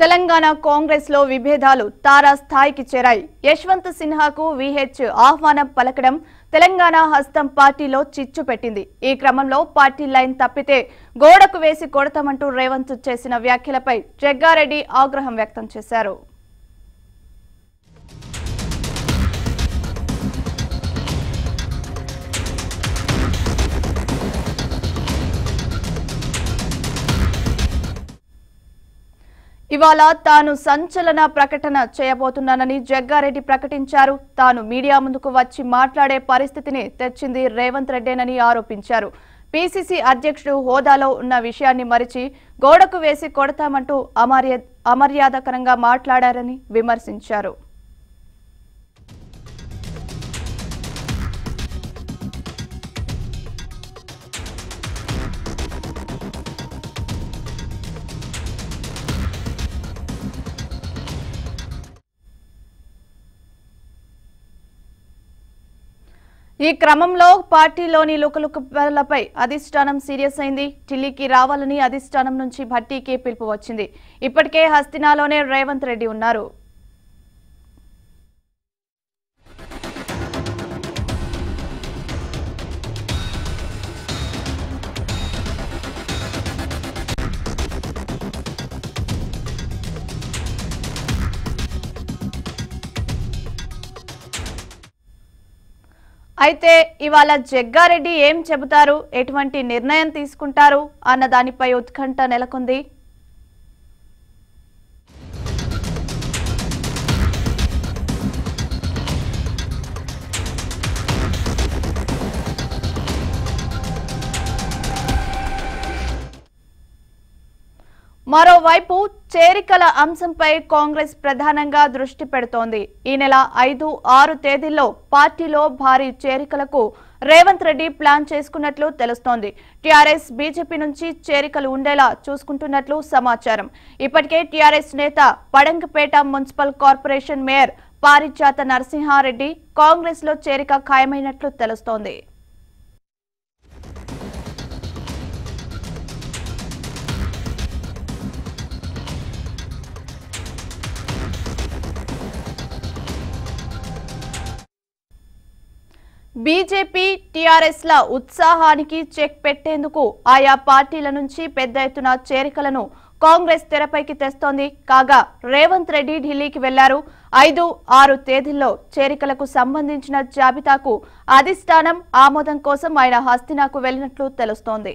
తెలంగాణ కాంగ్రెస్లో విభేదాలు తారా స్థాయికి చేరాయి. యశ్వంత్ సిన్హాకు విహెచ్ ఆహ్వానం పలకడం తెలంగాణ హస్తం పార్టీలో చిచ్చు పెట్టింది. ఈ క్రమంలో పార్టీ లైన్ తప్పితే గోడకు వేసి కొడతామంటూ రేవంత్ చేసిన వ్యాఖ్యలపై జగ్గారెడ్డి ఆగ్రహం వ్యక్తం చేశారు. ఇవాళ తాను సంచలన ప్రకటన చేయబోతున్నానని జగ్గారెడ్డి ప్రకటించారు. తాను మీడియా ముందుకు వచ్చి మాట్లాడే పరిస్థితిని తెచ్చింది రేవంత్ రెడ్డేనని ఆరోపించారు. పీసీసీ అధ్యక్షుడు హోదాలో ఉన్న విషయాన్ని మరిచి గోడకు వేసి కొడతామంటూ అమర్య అమర్యాదకరంగా మాట్లాడారని విమర్శించారు. ఈ క్రమంలో పార్టీలోని లుకలుకలపై అధిష్టానం సీరియస్ అయింది. ఢిల్లీకి రావాలని అధిష్టానం నుంచి భట్టీకి పిలుపు వచ్చింది. ఇప్పటికే హస్తినాలోనే రేవంత్ రెడ్డి ఉన్నారు. అయితే ఇవాళ జగ్గారెడ్డి ఏం చెబుతారు? ఎటువంటి నిర్ణయం తీసుకుంటారు? అన్న దానిపై ఉత్కంఠ నెలకొంది. మరోవైపు చేరికల అంశంపై కాంగ్రెస్ ప్రధానంగా దృష్టి పెడుతోంది. ఈ నెల ఐదు ఆరు తేదీల్లో పార్టీలో భారీ చేరికలకు రేవంత్ రెడ్డి ప్లాన్ చేసుకున్నట్లు తెలుస్తోంది. టీఆర్ఎస్ బీజేపీ నుంచి చేరికలు ఉండేలా చూసుకుంటున్నట్లు సమాచారం. ఇప్పటికే టీఆర్ఎస్ నేత పడంగపేట మున్సిపల్ కార్పొరేషన్ మేయర్ పారిజాత నరసింహారెడ్డి కాంగ్రెస్లో చేరిక ఖాయమైనట్లు తెలుస్తోంది. బీజేపీ టీఆర్ఎస్ ల ఉత్సాహానికి చెక్ పెట్టేందుకు ఆయా పార్టీల నుంచి పెద్ద ఎత్తున చేరికలను కాంగ్రెస్ తెరపైకి తెస్తోంది. కాగా రేవంత్ రెడ్డి ఢిల్లీకి వెళ్ళారు. ఐదు ఆరు తేదీల్లో చేరికలకు సంబంధించిన జాబితాకు అధిష్టానం ఆమోదం కోసం ఆయన హస్తినాకు వెళ్ళినట్లు తెలుస్తోంది.